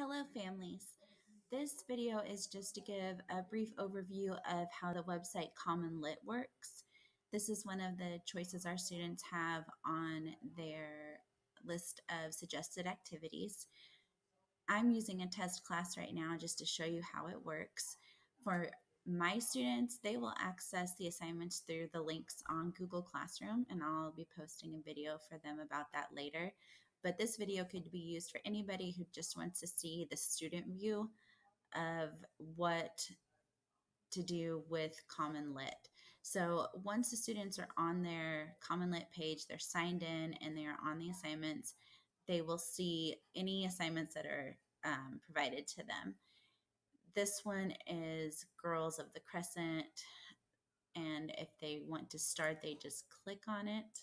Hello families. This video is just to give a brief overview of how the website Common Lit works. This is one of the choices our students have on their list of suggested activities. I'm using a test class right now just to show you how it works. For my students, they will access the assignments through the links on Google Classroom, and I'll be posting a video for them about that later but this video could be used for anybody who just wants to see the student view of what to do with Common Lit. So once the students are on their Common Lit page, they're signed in and they are on the assignments, they will see any assignments that are um, provided to them. This one is Girls of the Crescent. And if they want to start, they just click on it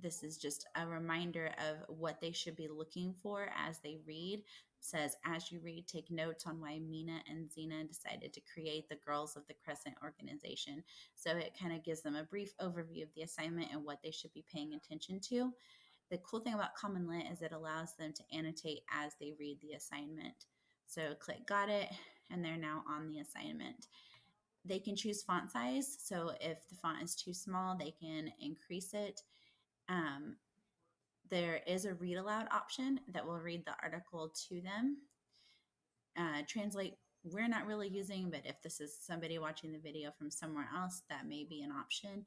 this is just a reminder of what they should be looking for as they read. Says, as you read, take notes on why Mena and Zena decided to create the Girls of the Crescent organization. So it kind of gives them a brief overview of the assignment and what they should be paying attention to. The cool thing about Common Lit is it allows them to annotate as they read the assignment. So click got it, and they're now on the assignment. They can choose font size. So if the font is too small, they can increase it um, there is a read aloud option that will read the article to them. Uh, translate, we're not really using, but if this is somebody watching the video from somewhere else, that may be an option.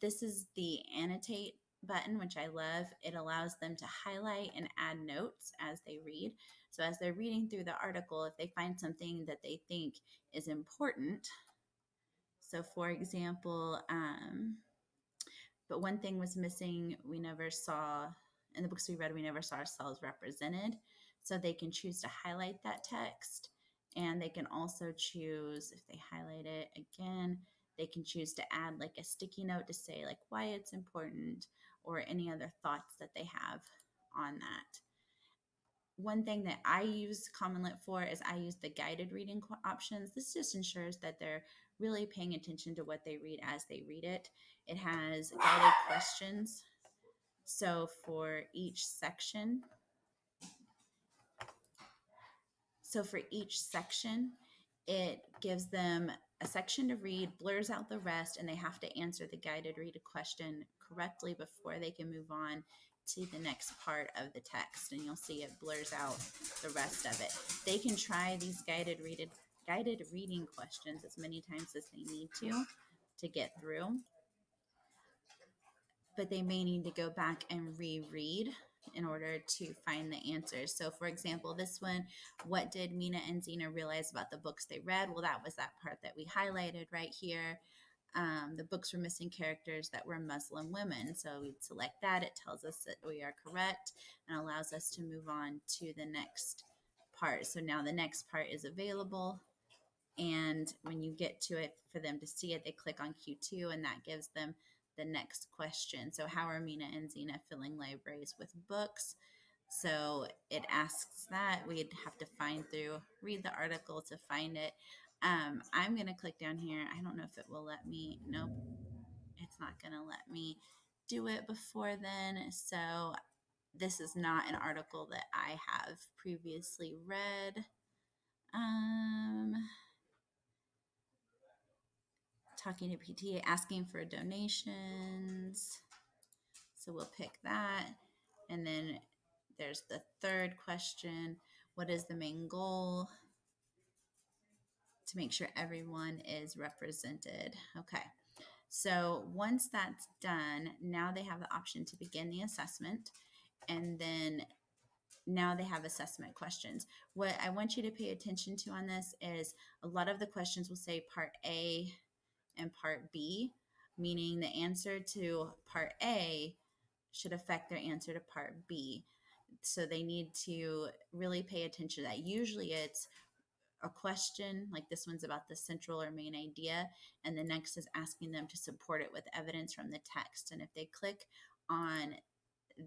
This is the annotate button, which I love. It allows them to highlight and add notes as they read. So, as they're reading through the article, if they find something that they think is important, so for example, um, but one thing was missing. We never saw, in the books we read, we never saw ourselves represented. So they can choose to highlight that text. And they can also choose, if they highlight it again, they can choose to add like a sticky note to say like why it's important or any other thoughts that they have on that one thing that I use Common Lit for is I use the guided reading options. This just ensures that they're really paying attention to what they read as they read it. It has guided questions. So for each section, so for each section, it gives them a section to read, blurs out the rest, and they have to answer the guided read question correctly before they can move on to the next part of the text and you'll see it blurs out the rest of it. They can try these guided readed guided reading questions as many times as they need to to get through. But they may need to go back and reread in order to find the answers. So, for example, this one, what did Mena and Zena realize about the books they read? Well, that was that part that we highlighted right here um, the books were missing characters that were Muslim women. So we'd select that. It tells us that we are correct and allows us to move on to the next part. So now the next part is available. And when you get to it for them to see it, they click on Q2 and that gives them the next question. So, how are Mena and Zena filling libraries with books? So it asks that. We'd have to find through, read the article to find it. Um, I'm going to click down here. I don't know if it will let me. Nope. It's not going to let me do it before then. So this is not an article that I have previously read. Um, talking to PTA, asking for donations. So we'll pick that. And then there's the third question. What is the main goal? to make sure everyone is represented. Okay. So once that's done, now they have the option to begin the assessment and then now they have assessment questions. What I want you to pay attention to on this is a lot of the questions will say part A and part B, meaning the answer to part A should affect their answer to part B. So they need to really pay attention to that. Usually it's a question, like this one's about the central or main idea, and the next is asking them to support it with evidence from the text. And if they click on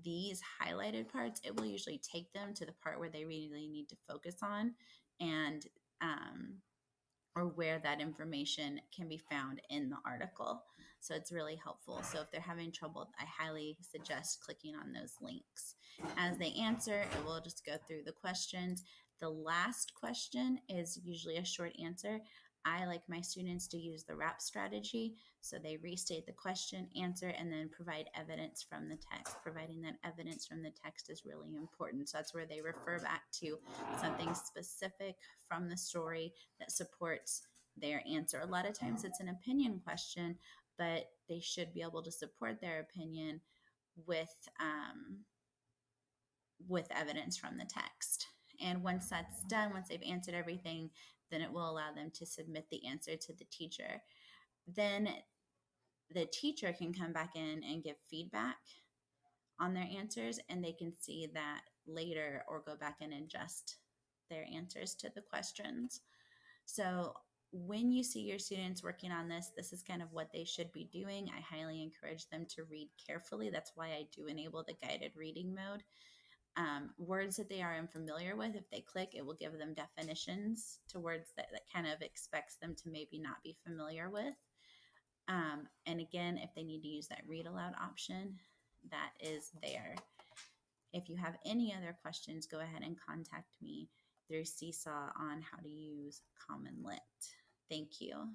these highlighted parts, it will usually take them to the part where they really need to focus on and um, or where that information can be found in the article. So it's really helpful. So if they're having trouble, I highly suggest clicking on those links. As they answer, it will just go through the questions. The last question is usually a short answer. I like my students to use the WRAP strategy. So they restate the question, answer, and then provide evidence from the text. Providing that evidence from the text is really important. So that's where they refer back to something specific from the story that supports their answer. A lot of times it's an opinion question, but they should be able to support their opinion with um, with evidence from the text. And once that's done, once they've answered everything, then it will allow them to submit the answer to the teacher. Then the teacher can come back in and give feedback on their answers, and they can see that later or go back and adjust their answers to the questions. So when you see your students working on this, this is kind of what they should be doing. I highly encourage them to read carefully. That's why I do enable the guided reading mode um, words that they are unfamiliar with, if they click, it will give them definitions to words that, that kind of expects them to maybe not be familiar with. Um, and again, if they need to use that read aloud option, that is there. If you have any other questions, go ahead and contact me through Seesaw on how to use Common Lit. Thank you.